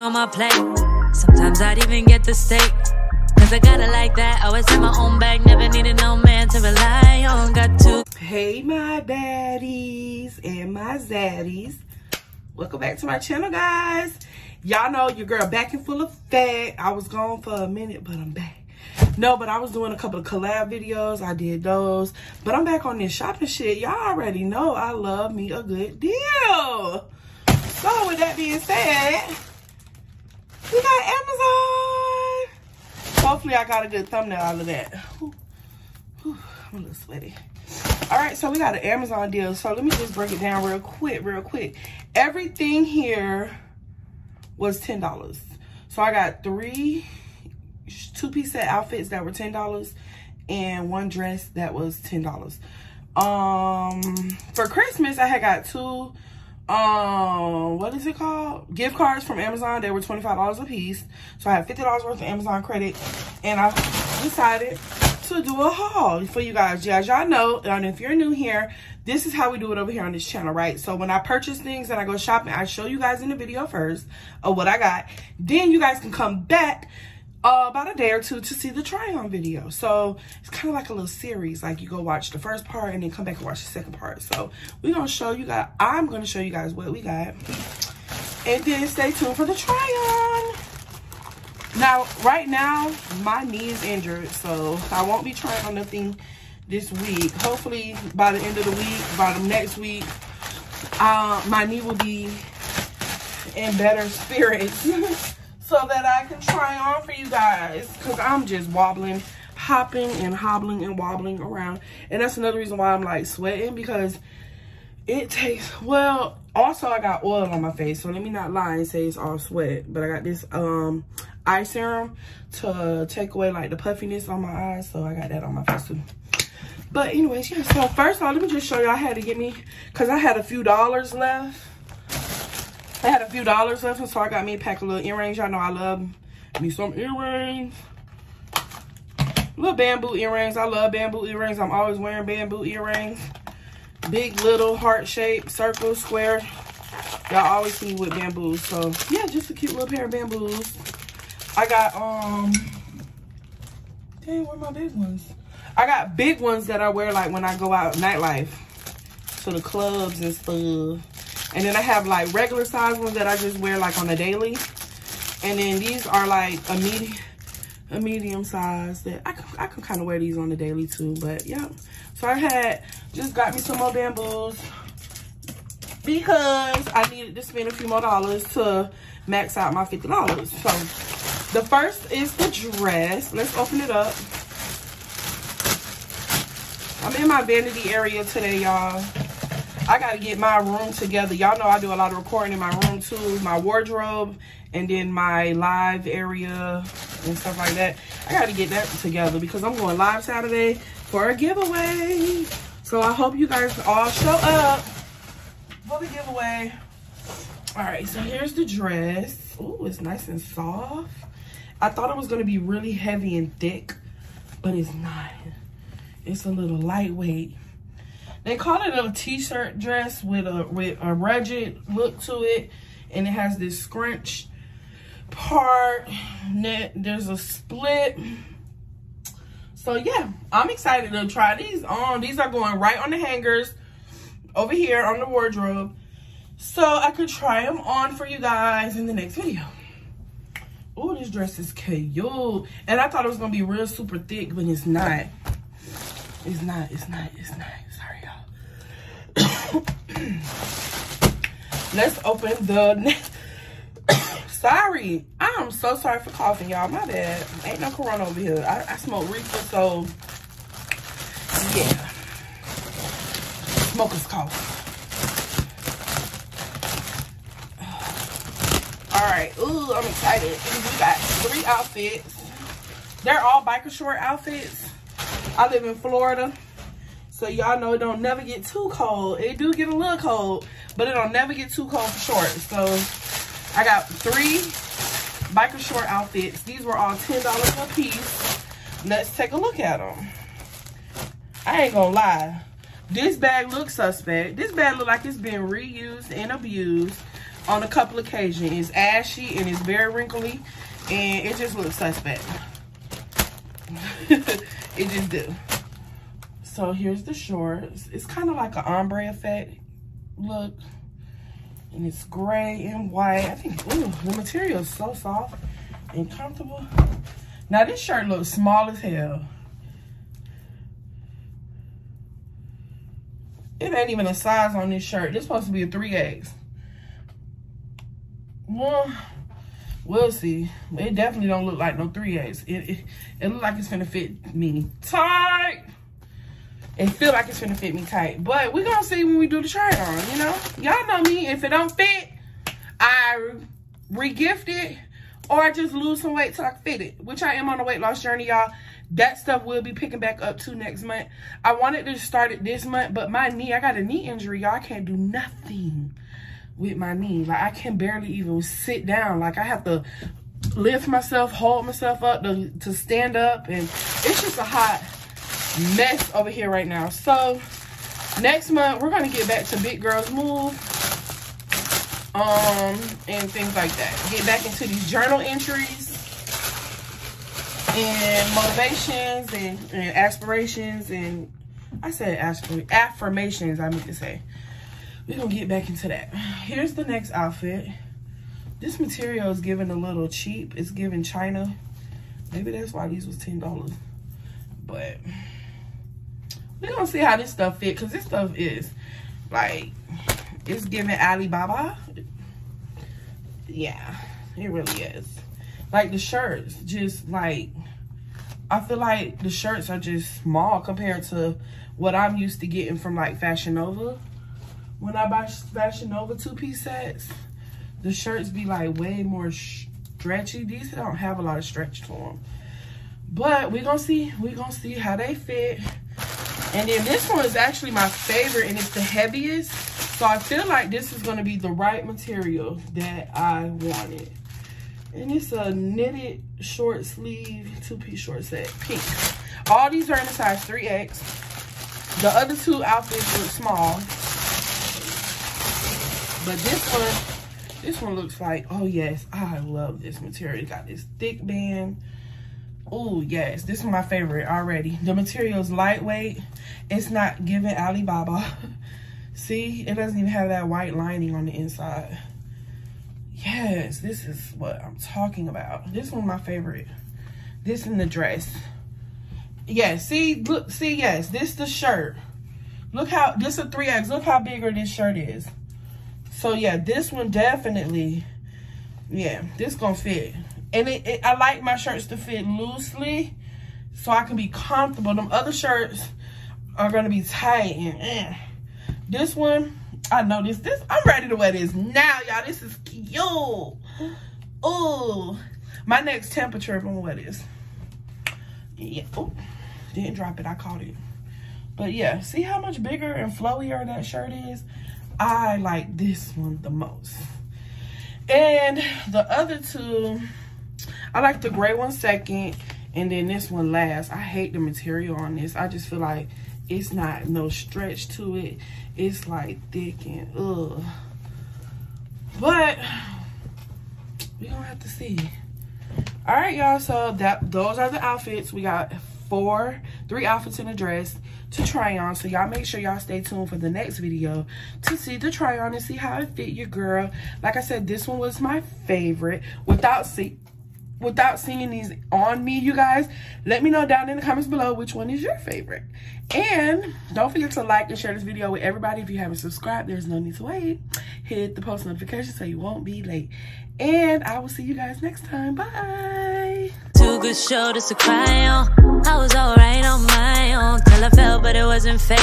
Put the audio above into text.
on my plate. Sometimes I'd even get the steak. Cause I got it like that. Oh, Always have my own bag. Never needed no man to rely on. Got to. Hey, my baddies and my zaddies. Welcome back to my channel, guys. Y'all know your girl back and full effect. I was gone for a minute, but I'm back. No, but I was doing a couple of collab videos. I did those. But I'm back on this shopping shit. Y'all already know I love me a good deal. So with that being said, we got Amazon. Hopefully I got a good thumbnail out of that. I'm a little sweaty. All right, so we got an Amazon deal. So let me just break it down real quick, real quick. Everything here was $10. So I got three two-piece set outfits that were $10 and one dress that was $10. Um, for Christmas, I had got two um what is it called? Gift cards from amazon. They were 25 dollars a piece. So i have 50 dollars worth of amazon credit. And i decided to do a haul for you guys. As y'all know and if you're new here this is how we do it over here on this channel right? So when i purchase things and i go shopping i show you guys in the video first of what i got. Then you guys can come back uh, about a day or two to see the try on video. So it's kind of like a little series. Like you go watch the first part and then come back and watch the second part. So we're going to show you guys, I'm going to show you guys what we got. And then stay tuned for the try on. Now, right now, my knee is injured. So I won't be trying on nothing this week. Hopefully by the end of the week, by the next week, uh, my knee will be in better spirits. So that I can try on for you guys because I'm just wobbling, hopping and hobbling and wobbling around. And that's another reason why I'm like sweating because it takes, well, also I got oil on my face. So let me not lie and say it's all sweat. But I got this um eye serum to take away like the puffiness on my eyes. So I got that on my face too. But anyways, yeah, so first of all, let me just show you I had to get me, because I had a few dollars left I had a few dollars left, so I got me a pack of little earrings. Y'all know I love me some earrings. Little bamboo earrings. I love bamboo earrings. I'm always wearing bamboo earrings. Big, little, heart shape, circle, square. Y'all always see me with bamboos. So, yeah, just a cute little pair of bamboos. I got, um... Dang, where my big ones? I got big ones that I wear, like, when I go out nightlife. To the clubs and stuff. And then I have like regular size ones that I just wear like on a daily. And then these are like a medium a medium size that I can, I can kind of wear these on the daily too. But yeah. So I had just got me some more bamboos because I needed to spend a few more dollars to max out my $50. So the first is the dress. Let's open it up. I'm in my vanity area today, y'all. I got to get my room together. Y'all know I do a lot of recording in my room too. My wardrobe and then my live area and stuff like that. I got to get that together because I'm going live Saturday for a giveaway. So I hope you guys all show up for the giveaway. All right, so here's the dress. Oh, it's nice and soft. I thought it was going to be really heavy and thick, but it's not. It's a little lightweight. They call it a t-shirt dress with a with a rugged look to it. And it has this scrunch part. There's a split. So yeah, I'm excited to try these on. These are going right on the hangers over here on the wardrobe. So I could try them on for you guys in the next video. Oh, this dress is cute. And I thought it was to be real super thick, but it's not. It's not, it's not, it's not. Let's open the next sorry. I'm so sorry for coughing, y'all. My bad. Ain't no corona over here. I, I smoke reefer, so yeah. Smoker's cough. All right. Ooh, I'm excited. We got three outfits. They're all biker short outfits. I live in Florida. So y'all know it don't never get too cold. It do get a little cold, but it don't never get too cold for short. So I got three biker short outfits. These were all $10 a piece. Let's take a look at them. I ain't gonna lie. This bag looks suspect. This bag look like it's been reused and abused. on a couple occasions. It's ashy and it's very wrinkly and it just looks suspect. it just do. So here's the shorts. It's kind of like an ombre effect look. And it's gray and white. I think, ooh, the material is so soft and comfortable. Now this shirt looks small as hell. It ain't even a size on this shirt. This supposed to be a 3X. Well, we'll see. It definitely don't look like no 3X. It, it, it look like it's gonna fit me tight. It feel like it's gonna fit me tight. But we gonna see when we do the try on, you know? Y'all know me. If it don't fit, I re-gift it or I just lose some weight till I fit it, which I am on a weight loss journey, y'all. That stuff will be picking back up to next month. I wanted to start it this month, but my knee, I got a knee injury, y'all. I can't do nothing with my knee. Like, I can barely even sit down. Like, I have to lift myself, hold myself up to, to stand up. And it's just a hot mess over here right now. So, next month, we're to get back to Big Girls Move um, and things like that. Get back into these journal entries and motivations and, and aspirations and I said affirmations, I meant to say. We're gonna get back into that. Here's the next outfit. This material is giving a little cheap. It's giving China. Maybe that's why these was $10. But we're gonna see how this stuff fit because this stuff is like it's giving Alibaba. Yeah, it really is. Like the shirts, just like, I feel like the shirts are just small compared to what I'm used to getting from like Fashion Nova. When I buy Fashion Nova two-piece sets, the shirts be like way more stretchy. These don't have a lot of stretch to them. But we're gonna see, we're gonna see how they fit. And then this one is actually my favorite and it's the heaviest. So I feel like this is gonna be the right material that I wanted. And it's a knitted short sleeve, two-piece short set, pink. All these are in a size 3X. The other two outfits look small. But this one, this one looks like, oh yes, I love this material. It got this thick band. Oh yes, this is my favorite already. The material is lightweight. It's not giving Alibaba. See, it doesn't even have that white lining on the inside. Yes, this is what I'm talking about. This one my favorite. This in the dress. Yes, see, look, see, yes, this the shirt. Look how, this a 3X. Look how bigger this shirt is. So yeah, this one definitely, yeah, this gonna fit. And it, it, I like my shirts to fit loosely so I can be comfortable. Them other shirts are gonna be tight and eh. This one, I noticed this. I'm ready to wear this now, y'all. This is cute. Oh, my next temperature, I'm gonna wear this. Yeah. Oh, didn't drop it. I caught it. But yeah, see how much bigger and flowier that shirt is? I like this one the most. And the other two, I like the gray one second, and then this one last. I hate the material on this. I just feel like it's not no stretch to it it's like thick and ugh. But we gonna have to see. All right, y'all. So that those are the outfits. We got four, three outfits and a dress to try on. So y'all make sure y'all stay tuned for the next video to see the try on and see how it fit your girl. Like I said, this one was my favorite. Without see without seeing these on me, you guys, let me know down in the comments below which one is your favorite. And don't forget to like and share this video with everybody. If you haven't subscribed, there's no need to wait. Hit the post notification so you won't be late. And I will see you guys next time. Bye. Two good shoulders to cry on. I was alright on my own till I fell, but it wasn't fake.